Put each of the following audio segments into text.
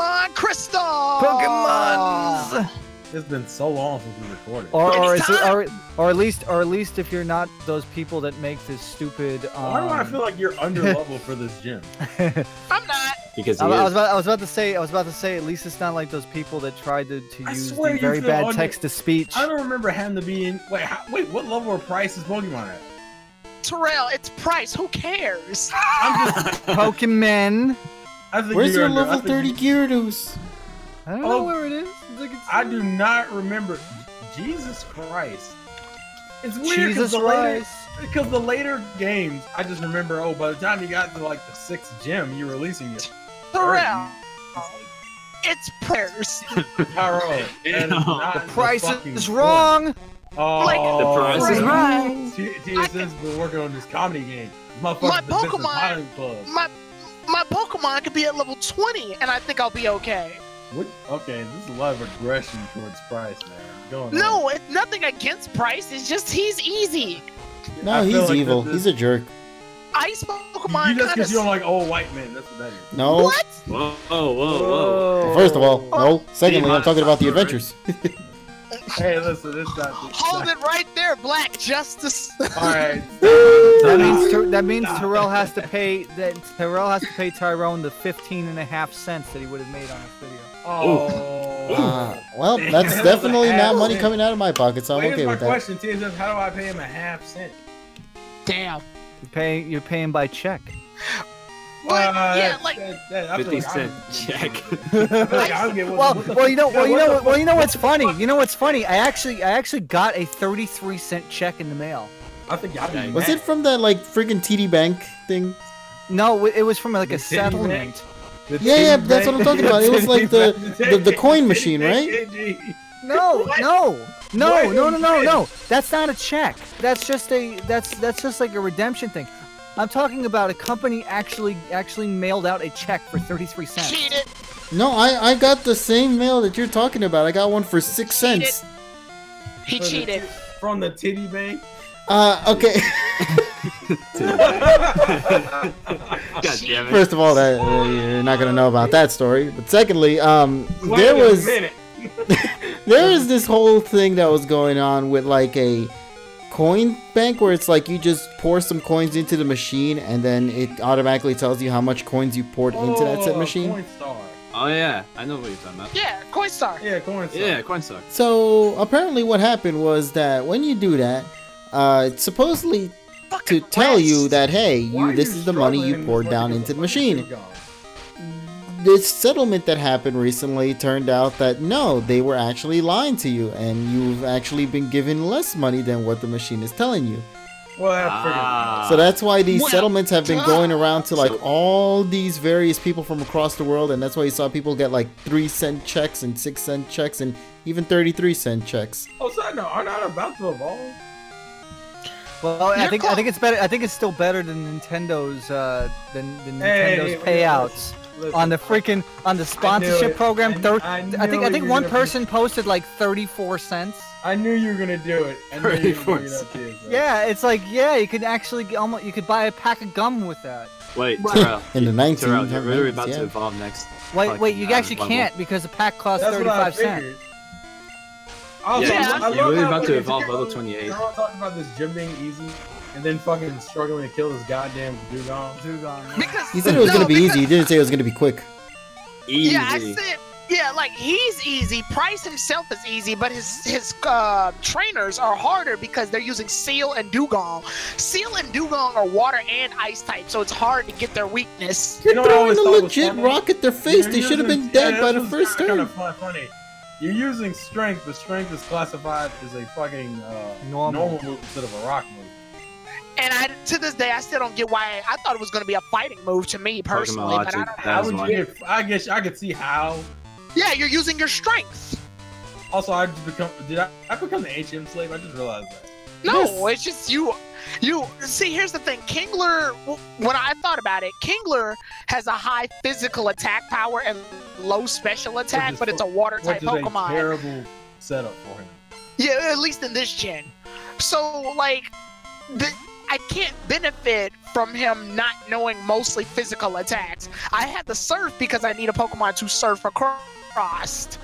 Pokemon Crystal. Pokemons. It's been so long since we recorded. Or, or, is it, or, or at least, or at least, if you're not those people that make this stupid. Um, Why do I feel like you're under level for this gym? I'm not. Because I, he I was about, I was about to say, I was about to say, at least it's not like those people that tried to, to I use the very bad under- text to speech. I don't remember having to be in. Wait, how, wait, what level of price is Pokemon at? Terrell, it's Pryce. Who cares? I'm just. Pokemon. I think Where's you're your under- level 30 you- Gyarados? I don't Oh. know where it is. It's like it's- I do not remember. Jesus Christ. It's weird because the later because the later games, I just remember. Oh, by the time you got to like the sixth gym, you're releasing it. Terrell, it's prayers. Tyrone, that is not The price fucking is wrong. Oh, Like, The price is right. T- TSN's been working on this comedy game. My Motherfuckers, the Pokemon- Club. My my Pokemon could be at level 20, and I think I'll be okay. What? Okay, this is a lot of aggression towards Pryce, man. Go on. No, it's nothing against Pryce. It's just he's easy. No, I he's like evil. this He's a jerk. Ice You Pokemon just kind because you don't like old white men. That's what that is. No. What? Whoa, whoa, whoa, whoa. First of all, oh. no. Secondly, I'm talking about the Sorry. adventures. Hey, listen, it's not. Hold it right there, Black Justice. All right. That means Ter- that means Terrell has to pay that Terrell has to pay Tyrone the 15 and a half cents that he would have made on this video. Oh. Uh, well, Damn, that's that's definitely not money cent. coming out of my pocket, so I'm Wait, okay here's my with that. question, TSS. How do I pay him a half cent? Damn. You're paying you're paying by check. What? Uh, yeah, like that- that- I feel 50 like check. I feel like I'm getting- Well, well, you know, well, you know, well, you know what's funny? You know what's funny? I actually, I actually got a 33 cent check in the mail. I think y'all Was it from that like friggin' TD Bank thing? No, it it was from like a settlement. Yeah, yeah, that's what I'm talking about. It was like the- the- the coin machine, right? No, no, no, no, no, no, no. That's not a check. That's just a that's that's just like a redemption thing. I'm talking about a company actually actually mailed out a check for 33 cents. cheated. No, I I got the same mail that you're talking about. I got one for six cents. He For the cheated. ti- From the titty bank? Uh, okay. God damn it. First of all, that uh, you're not gonna know about that story. But secondly, um, Wait there was minute. there is this whole thing that was going on with like a coin bank where it's like you just pour some coins into the machine and then it automatically tells you how much coins you poured into that said Oh, machine. Coinstar. Oh yeah, I know what you're talking about. Yeah, Coinstar. Yeah, Coinstar. Yeah, Coinstar. So apparently, what happened was that when you do that, uh, it's supposedly to Fucking tell you that hey, Why you this is the money you poured down into the fucking machine. Gone? This settlement that happened recently turned out that no, they were actually lying to you, and you've actually been given less money than what the machine is telling you. Well, that freaking. Ah. So that's why these Well, settlements have been going around to like So- all these various people from across the world, and that's why you saw people get like three cent checks and six cent checks and even thirty three cent checks. Oh, so no, are not about to evolve? Well, I You're think I think it's better. I think it's still better than Nintendo's uh than, than Hey, Nintendo's hey, payouts listen, on the freaking on the sponsorship it. program. I kn- Thir- I I, think I think one gonna be- person posted like 34 cents. I knew you were gonna do it. I knew you were gonna bring it up to you, so. Yeah, it's like yeah, you could actually get almost you could buy a pack of gum with that. Wait, Terrell. In the you- Terrell, you're really about yeah. to evolve next. Wait, wait, you actually level. can't because the pack costs That's 35 cents. Oh, Also, Yeah, I you're- love you're really about to evolve level 28. Tyrone talking about this gym being easy, and then fucking struggling to kill his goddamn Dugong. Because He said it was no, gonna be because- easy. He didn't say it was gonna be quick. Easy. Yeah, I said yeah, like he's easy. Pryce himself is easy, but his his uh, trainers are harder because they're using Seal and Dugong. Seal and Dugong are water and ice type, so it's hard to get their weakness. You're You know throwing a legit rock at their face. You're They should have been dead yeah, by the was first kinda turn. funny. You're using strength, but strength is classified as a fucking uh, Normal. normal move instead of a rock move. And I to this day I still don't get why I thought it was going to be a fighting move to me personally, but I don't that know. I was would one. get, I guess I could see how. Yeah, you're using your strength. Also, I become. Did I? I become the HM slave. I just realized that. No, it's just you. You see, here's the thing. Kingler, when I thought about it, Kingler has a high physical attack power and low special attack, is but it's a fu- water Which type is a Pokemon. terrible setup for him. Yeah, at least in this gen. So like, the, I can't benefit from him not knowing mostly physical attacks. I had to surf because I need a Pokemon to surf across.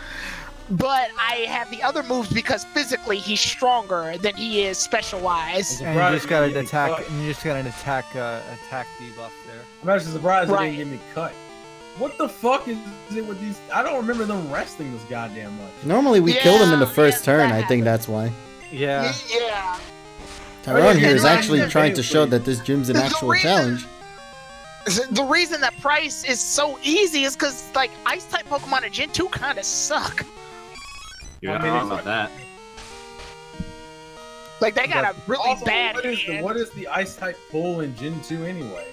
But I have the other moves because physically he's stronger than he is special wise. And you just got an attack. And you just got an attack. Uh, attack debuff there. I'm actually surprised Right. they didn't get me cut. What the fuck is it with these? I don't remember them resting this goddamn much. Normally we kill them in the first yeah, turn. I think that's why. Yeah. Yeah. Tyrone here is actually trying to show that this gym's an actual reason- challenge. The reason that Pryce is so easy is because, like, Ice type Pokemon in Gen 2 kind of suck. You're not wrong about that. Like, they got a really Also, bad what is, the, hand. what is the ice type pull in Gen 2 anyway?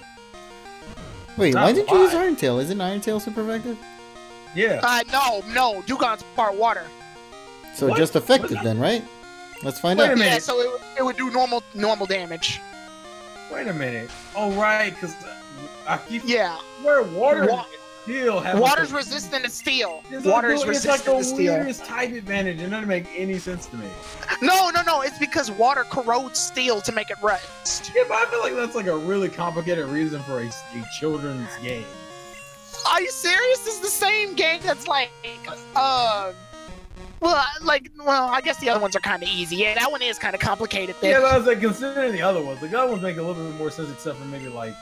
Wait, Not why didn't you use. Iron Tail? Isn't Iron Tail super effective? Yeah. Uh, no, no, Dugong's part water. So What? just effective What? then, right? Let's find Wait a out. minute. Yeah, so it, it would do normal normal damage. Wait a minute. Oh right, because I keep Yeah, where water Wa- and steel have water's like resistant to steel. a, it's Water is like, the- it's resistant like to the steel. weirdest type advantage. It doesn't make any sense to me. No, no, no. It's because water corrodes steel to make it rust. Yeah, but I feel like that's like a really complicated reason for a, a children's game. Are you serious? This is the same game that's like, uh, well, like, well, I guess the other ones are kind of easy. Yeah, that one is kind of complicated. Yeah, Then. but I was like considering the other ones. The other ones make a little bit more sense, except for maybe like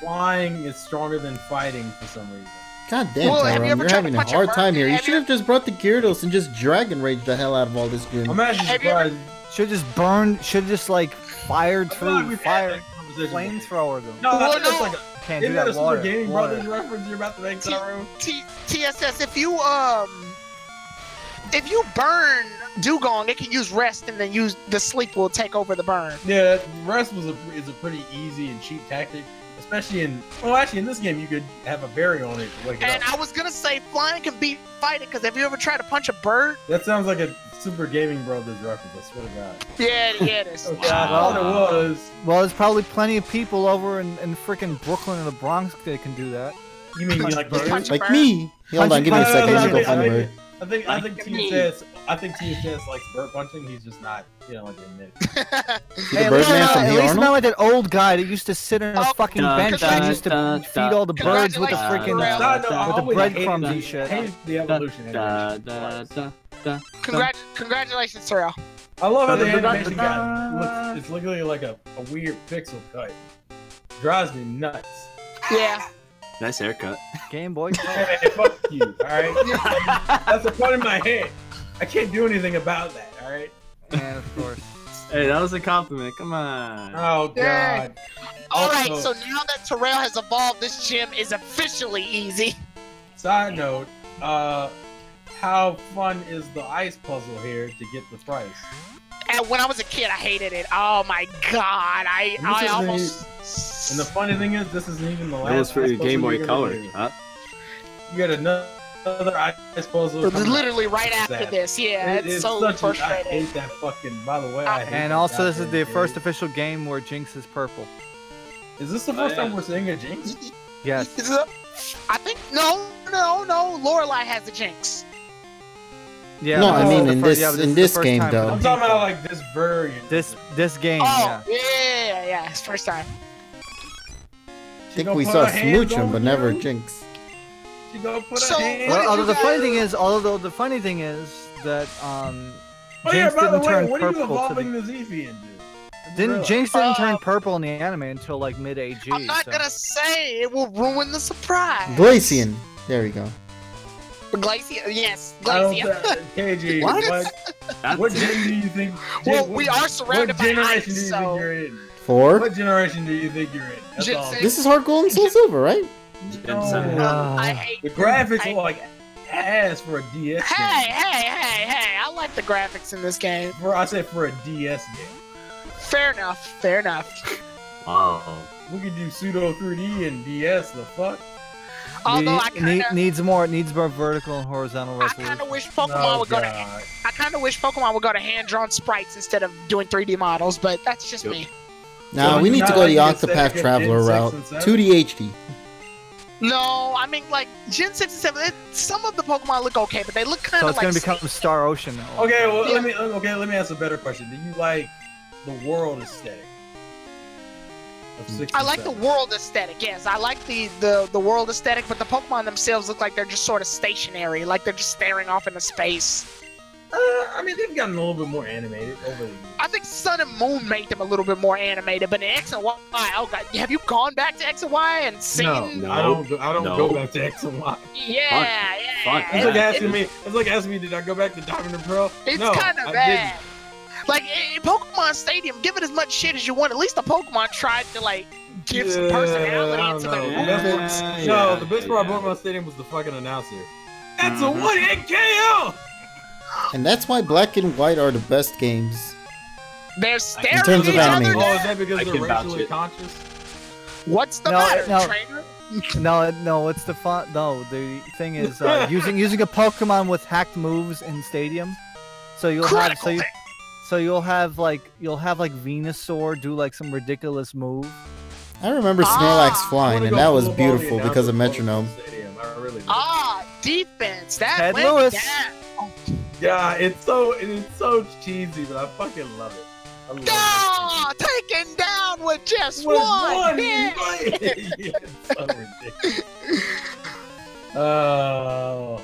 flying is stronger than fighting for some reason. God damn, Well, have you Tyrone, ever you're having a punch a hard time here. You should have just brought the Gyarados and just Dragon Rage the hell out of all this gym. I'm actually Have you ever- surprised. Should just burn. Should just like fired I through we've fire that conversation before. flamethrower them. No, I Well, think it's no. like a, Can't do isn't that that a Super water. Gaming water. Brothers reference you're about to make, Tyrone? TSS. If you um, if you burn Dugong, it can use rest, and then use the sleep will take over the burn. Yeah, rest was a, is a pretty easy and cheap tactic, especially in. Well, actually, in this game, you could have a berry on it to it And up. I was gonna say flying can beat fighting because have you ever tried to punch a bird? That sounds like a Super Gaming Brothers reference. I swear to God. Yeah, yeah, it is. Okay, I thought it was. Well, there's probably plenty of people over in, in freaking Brooklyn and the Bronx that can do that. You mean like birds? like me. Hold on, give me a punch- second. Let me go punch- find a I bird. think I think I think Like me. I think TSS likes bird punching. He's just not, you know, like admit. it. See the Hey, at least Birdman not- at least not like that old guy that used to sit on a Oh, fucking dun, bench dun, and used to dun, feed dun. all the birds with the freaking. Congratulations, Side note, with the always breadcrumbs hated and shit. hated the evolution Da, animation. da, da, da. Congrat- congratulations, Terrell. I love how the animation da, got looks. It's literally like a, a weird pixel cut. Drives me nuts. Yeah. Nice haircut. Game Boy. Hey, fuck you. All right. That's a part of my head. I can't do anything about that. All right. and of course. Hey, that was a compliment. Come on. Oh Yeah. god. All right. Also- So now that Terrell has evolved, this gym is officially easy. Side note. Uh, how fun is the ice puzzle here to get the price? And when I was a kid, I hated it. Oh my god, I This I is almost. And the funny thing is, this isn't even the last. That was for ice your Game Boy you're Color. do. Huh? You got another, another ice puzzle. coming. Literally right after Sad. this, yeah, It- it's, it's so such a, I frustrating. hate that fucking. By the way, I hate And also, this is goddamn the first official game where Jynx is purple. Is this the Oh, first yeah. time we're seeing a Jynx? Yes. Is it- I think no, no, no. Lorelei has the Jynx. Yeah. No, I mean the in fir- this- yeah, but in this game, though. I'm talking about like this variant. This this game. Oh, Yeah. yeah, yeah, yeah. It's first time. I think we saw her hands Smoochum, on but never? Jynx. She gonna put So, her hand. what Well, although the funny thing is, although the funny thing is that um, oh yeah, Jynx by the didn't way, turn what are you purple to evolving the- the Zephy into? Didn't realized. Jynx didn't turn Uh, purple in the anime until like mid AG. I'm not so. gonna say it will ruin the surprise. Glaceon. There we go. Glaceon, yes, I don't Glaceon. KG, What? what? That's What gen do you think? Well, we are surrounded What by ice, do you so- think you're in? Four. What generation do you think you're in? That's Gen all. This is Heart Gold and Soul Silver, right? No. seven. Uh, I hate. The graphics I- look like ass for a DS Hey, game. hey, hey, hey! I like the graphics in this game. For I said for a DS game. Fair enough. Fair enough. Wow. We could do pseudo 3D and DS. The fuck? Although I Need- kind need- of, needs more. It needs more vertical and horizontal I kind of wish Pokemon Oh, would go to. I kind of wish Pokemon would go to hand-drawn sprites instead of doing 3D models, but that's just Yep. me. Nah, So we need to go like the the Octopath Traveler route. and 7? 2D HD. No, I mean like Gen six and seven. It, some of the Pokemon look okay, but they look kind of. So it's like. gonna become Star Ocean. now. Okay, well Yeah. let me uh, okay let me ask a better question. Do you like the world aesthetic? I and like the world aesthetic. Yes, I like the, the the world aesthetic, but the Pokemon themselves look like they're just sort of stationary, like they're just staring off into space. Uh, I mean, they've gotten a little bit more animated over the years. I think Sun and Moon made them a little bit more animated, but in X and Y, oh god, have you gone back to X and Y and seen? No, No. I don't. Go, I don't No. go back to X and Y. Yeah, Fun. yeah. Fun. It's like asking me. It's like asking me, did I go back to Diamond and Pearl? It's no, kind of I bad. Like in Pokemon Stadium, give it as much shit as you want. At least the Pokemon tried to like give some personality I don't into the The rules. Yeah, no, the best part yeah. about Pokemon Stadium was the fucking announcer. That's a Mhm. one hit KO. And that's why Black and White are the best games. They're staring terms of at each anime. other. Oh, is that because I they're can racially conscious? What's the No, matter, no. trainer? No, no, it's the fun. No, the thing is uh, using using a Pokemon with hacked moves in Stadium. So you'll have so you, so you'll have like you'll have like Venusaur do like some ridiculous move. I remember Ah, Snorlax I flying, and that was full ball the beautiful because of Metronome. I really. Ah, defense. That Ted went Lewis. down. Yeah, it's so it's so cheesy, but I fucking love it. I love Ah, taken down with just. With one. one hit. hit. yeah, it's so ridiculous. Oh,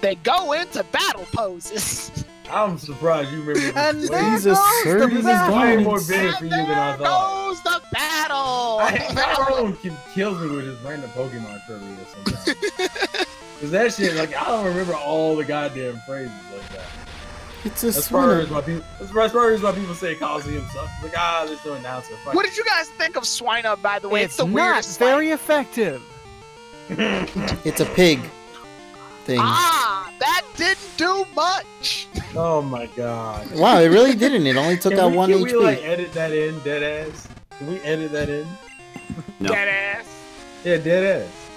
They go into battle poses. I'm surprised you remember. And this. there He's goes sir, the he's battle. way gone. more bitter for you than I thought. goes the battle. I, Tyrone can, kills me with his random Pokemon trivia sometimes. Cause that shit, like, I don't remember all the goddamn phrases like that. It's a As far as swimmer. why people, as far as far as why people say Colosseum sucks, like, ah, there's no announcer. Fuck what did you guys think of Swinub, by the way? It's, it's the not weirdest. very effective. It's a pig thing. Ah, that didn't do much. oh my god. Wow, it really didn't. It only took out we, one can we like edit that in, dead ass? Can we edit that in? No. Dead ass. Yeah, dead ass.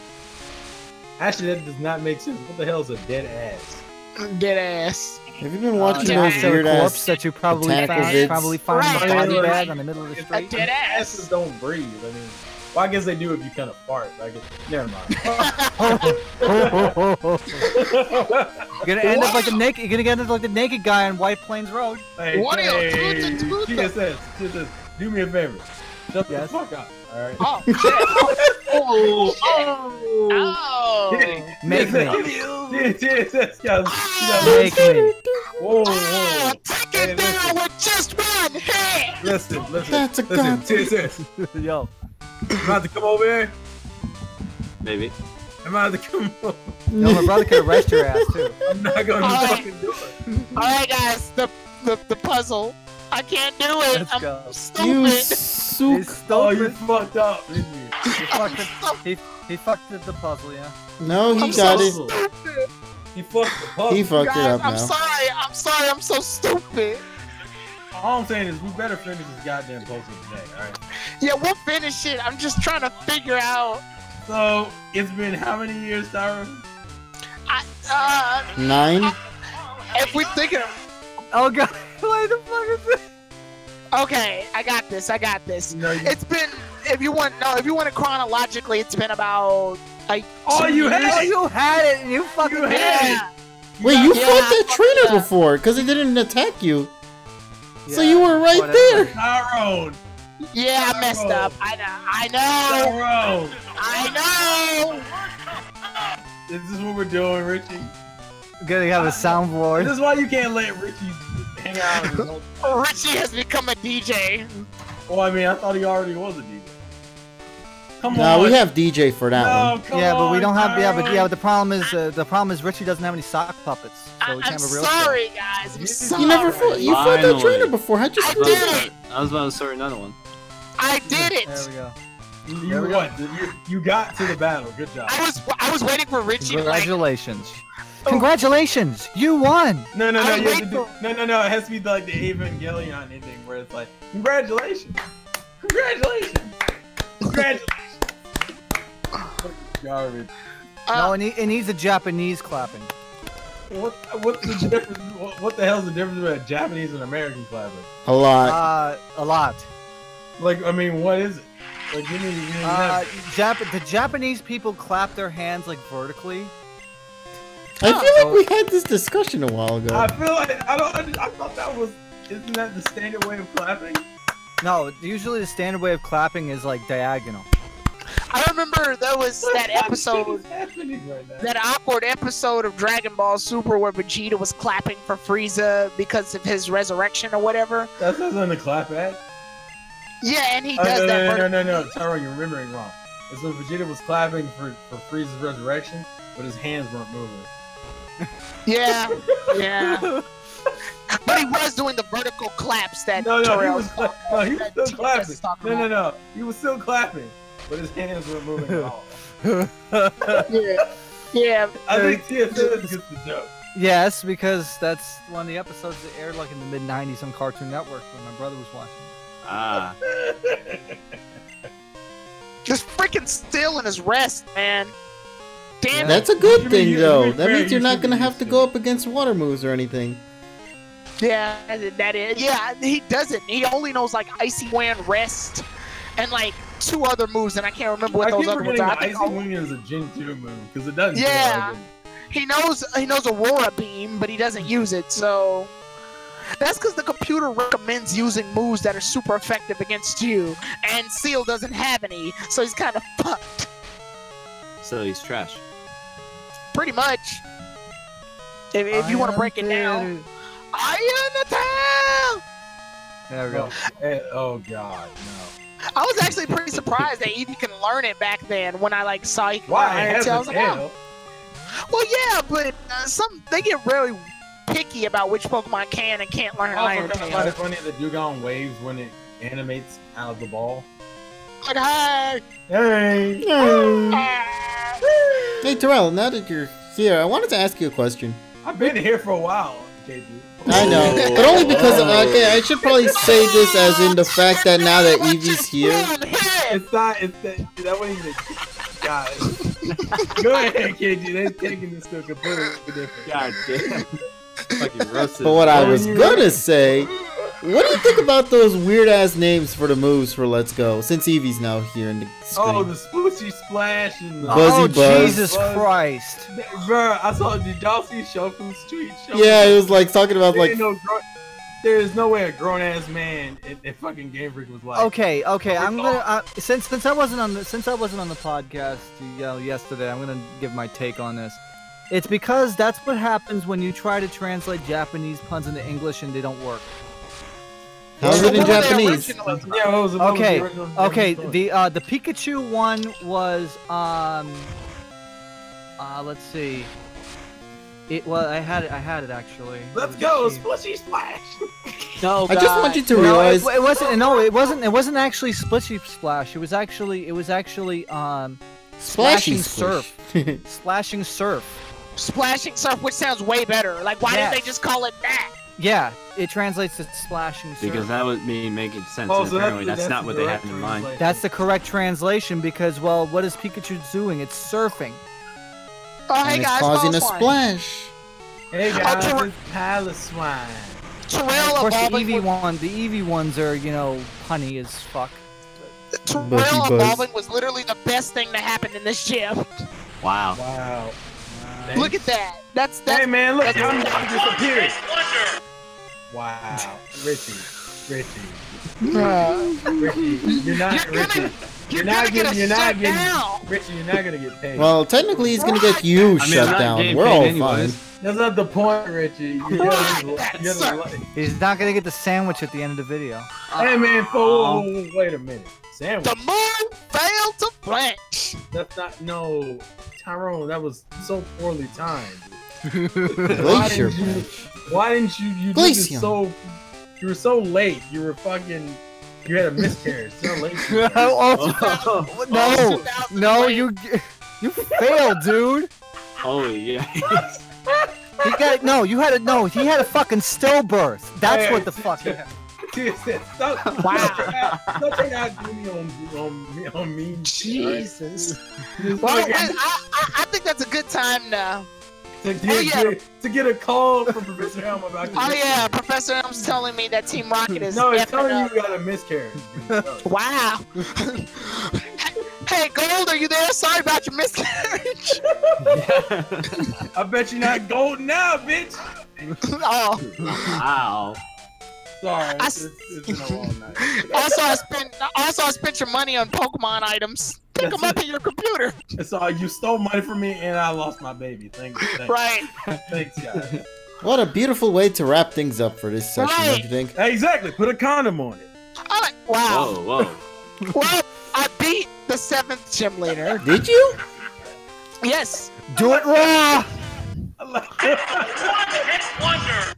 Actually, that does not make sense. What the hell is a dead ass? Dead ass. Have you been watching Uh, those yeah. So a weird corpse ass? that you probably found, vids. probably find in Right. a body bag on the middle of the It's street. dead ass. Asses don't breathe. I mean, well, I guess they do if you kind of fart. I guess. Never mind. You're gonna end up like the naked. You're gonna get like the naked guy on White Plains Road. hey, What are you- hey, toot the- TSS, TSS, do me a favor. Shut Yes. the fuck up. All right. Oh, oh, shit. oh, oh. Make me. TSS, guys. Make me. Whoa, Oh, whoa. taken Hey, down with just one hit. Listen, listen. That's a listen, god. TSS. Yo. I'm about to come over here. Maybe. I'm about to come over. Yo, my brother could arrest your ass too. I'm not going to All right. fucking do it. All right, guys, the, the the puzzle. I can't do it. Let's I'm go. Stupid. sook. He's Oh, you fucked up, didn't you? He fucked it. He, he fucked it, the puzzle, yeah. No, he I'm got so it. stupid. He fucked the puzzle. He fucked it up I'm now. sorry. I'm sorry. I'm so stupid. All I'm saying is we better finish this goddamn puzzle today, alright? Yeah, we'll finish it. I'm just trying to figure out. So, it's been how many years, Tyra? I, uh, Nine. if we think of Oh god, what the fuck is this? Okay, I got this. I got this. No, you, It's been, if you want, no, if you want it chronologically, it's been about like. oh, two you years. had Oh, it! you had it, you fucking You had it. Yeah. Wait, you Yeah, fought that trainer yeah. before because he didn't attack you. So you were right whatever. there. Tyrone! Yeah, I messed up. I know. I know. Tyrone! I know. This is this what we're doing, Richie? Gonna have a Is soundboard. this is why you can't let Richie hang out? and Richie has become a DJ. Well, I mean, I thought he already was a DJ. Come No, on. we have DJ for that no, one. come Yeah, but we don't have. Yeah, but yeah, but the problem is, uh, the problem is Richie doesn't have any sock puppets, so I, we I'm have a real show. sorry, guys. I'm You- sorry. You never fought. You fought that Finally. trainer before. How'd you I did that? it. I was about to start another one. I did it. There we go. You, There we go. You, you got to the battle. Good job. I was I was waiting for Richie to like. Congratulations. Congratulations, you won. No, no, no, you to do, no, no, no. It has to be like the Evangelion ending where it's like, congratulations, congratulations, congratulations. Garbage. Uh, no, it, need, it needs a Japanese clapping. What? What's the difference? What, what the hell's the difference between a Japanese and American clapping? A lot. Uh, a lot. Like, I mean, what is it? Like, give me, give me Uh, that. Jap- the Japanese people clap their hands like vertically. I feel like we had this discussion a while ago. I feel like I don't. I thought that was. Isn't that the standard way of clapping? No, usually the standard way of clapping is like diagonal. I remember there was that episode, right that awkward episode of Dragon Ball Super where Vegeta was clapping for Frieza because of his resurrection or whatever. That's not something to clap at. Yeah, and he Oh, does no, that. no, for- no, no, no, Tyrone, you're remembering wrong. It's when Vegeta was clapping for, for Frieza's resurrection, but his hands weren't moving. Yeah, yeah. but he was doing the vertical claps that No, no, he Terrell was, cla- no, he was that still T- clapping. is talking No, no, no, he was still clapping, but his hands weren't moving at all. Yeah, yeah. I think TSS gets the joke. Yes, because that's one of the episodes that aired like in the mid '90s on Cartoon Network when my brother was watching. Ah, Just freaking still in his rest, man. Damn it. That's a good You mean thing, you- though. you That mean means you're not gonna have to go up against water moves or anything. Yeah, that is. Yeah, he doesn't. He only knows like Icy Wind, Rest, and like two other moves, and I can't remember what I those other ones forgetting are. the I Icy think Wing is a Gen 2 move, because it doesn't. Yeah. he knows he knows Aurora Beam, but he doesn't use it. So that's because the computer recommends using moves that are super effective against you, and Seal doesn't have any, so he's kind of fucked. so he's trash. Pretty much. If, if you want to break it down, Iron Attack. There we go. Oh, eh, oh, God, no. I was actually pretty surprised that Eevee can learn it back then when I like saw he could Why? It Iron has Tail. Was like, oh. tail. Well, yeah, but uh, some they get really picky about which Pokemon can and can't learn Also, Iron kind of Tail. funny that Dugong waves when it animates out of the ball. Like, hi. Hey! Ah. Hey, Terrell, now that you're here, I wanted to ask you a question. I've been here for a while, KG. I know, but only because of, okay, I should probably say this as in the fact that now that Eevee's here. It's not. It's that. That wasn't even. A, God. Go ahead, KG. They're taking this to a completely different. God damn. Fucking roasted. But what I was gonna say, what do you think about those weird ass names for the moves for Let's Go? Since Eevee's now here in the screen. Oh, the splooshy splash and the. Buzzy oh Buzz. Jesus Buzz. Christ! Bro, I saw. Did y'all see Show from the Street? Show yeah, it was like talking about There like no there is no way a grown ass man in, in fucking Game Freak was like. Okay, okay. I'm gonna uh, since since I wasn't on the since I wasn't on the podcast you know, yesterday. I'm gonna give my take on this. It's because that's what happens when you try to translate Japanese puns into English and they don't work. How's it in What were the Japanese? Yeah, what was, what Okay, the Okay, the uh, the Pikachu one was um uh let's see. It was. I had it I had it actually. Let's go, cheap. splishy splash. No, I just want you to No, realize. it, it wasn't. No, it wasn't. It wasn't actually Splishy Splash. It was actually. It was actually um, splashing splish. surf. splashing surf. Splashing Surf, which sounds way better. Like, why Yes. didn't they just call it that? Yeah, it translates to splashing surf. Because that would be making sense. Oh, and so apparently that's, that's, not what they had in mind. That's the correct translation because, well, what is Pikachu doing? It's surfing. Oh, and hey it's guys, causing a Piloswine. splash. Hey guys, Ter- it's Piloswine. Terrell of course, the evolving, Eevee was, one, the Eevee ones are, you know, punny as fuck. Terrell evolving was literally the best thing to happen in this gym. Wow. Wow. Look at that. That's that's Hey man, look, that's- I'm not disappearing. Wow, Richie, Richie, Uh, Richie, you're not You're gonna- Richie. you're, You're gonna not get getting, you're not shut getting, down. Richie, you're not gonna get paid. Well, technically, he's gonna get you I mean, shut I'm down. We're all anyways. fine. That's not the point, Richie. You gotta, you gotta, He's not gonna get the sandwich at the end of the video. hey man, whoa, whoa, whoa, wait a minute. Sandwich. The moon failed to blanch. That's not no, Tyrone. That was so poorly timed. Glacier didn't you- Why didn't you? You did this Glaceon. so. You were so late. You were fucking. You had a miscarriage. So late. Oh, oh, no, no, you, you failed, dude. Holy yeah. He got no. You had a no. He had a fucking stillbirth. That's Hey, what the fuck. he had. Stop, Wow. Stop trying to outdo me on on on me. Jesus. Well, I, I, I think that's a good time now. To, get, oh, yeah. to get a call from Professor Elm about. your Oh yeah. Professor Elm's telling me that Team Rocket is. No, he's telling up. you you got a miscarriage. Wow. hey, Gold, are you there? Sorry about your miscarriage. I bet you're not golden now, bitch. oh, wow. Sorry, I, it's, also, I spent also I spent your money on Pokemon items. Pick That's them up it. in your computer. So you stole money from me, and I lost my baby. Thank you. Thanks. Right. Thanks, guys. What a beautiful way to wrap things up for this session, right. don't you think? Exactly. Put a condom on it. Like, wow. Whoa, whoa. well, I beat the seventh gym leader. Did you? Yes. Do it raw. It's wonder.